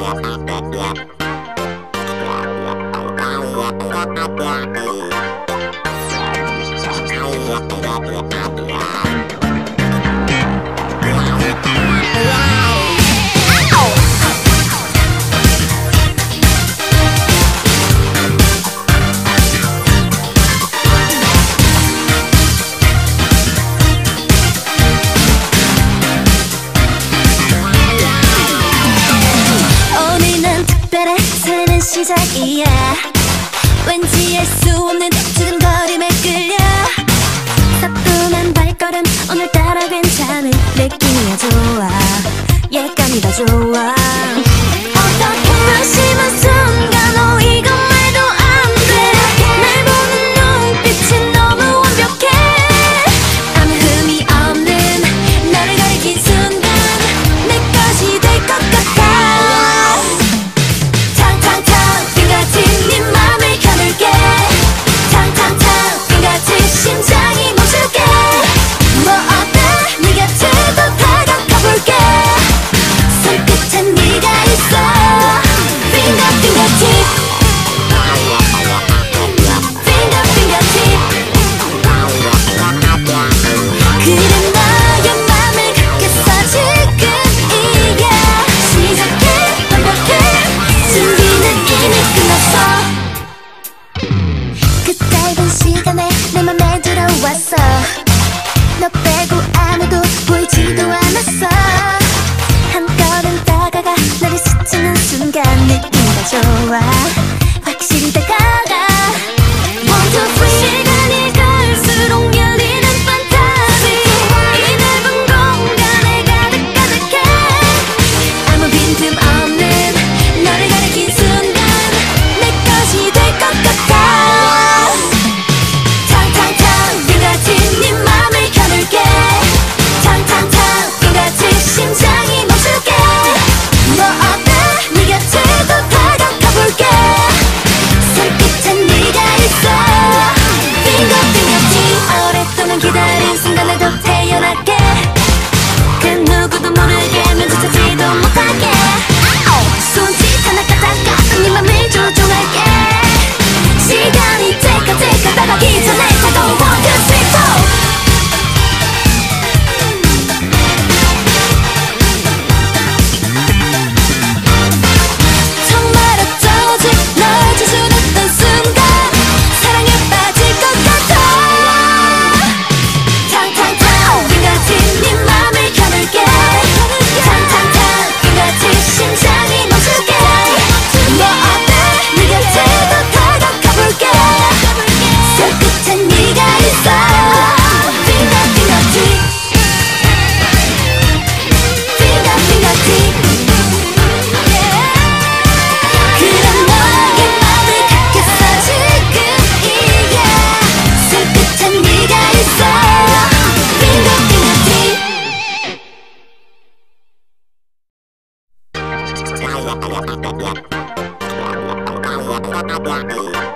Yeah. 시작이야. 왠지 알 수 없는 지금 걸음에 끌려. 사뿐한 발걸음 오늘따라 괜찮은 느낌이야 좋아. 예감이 더 좋아. Black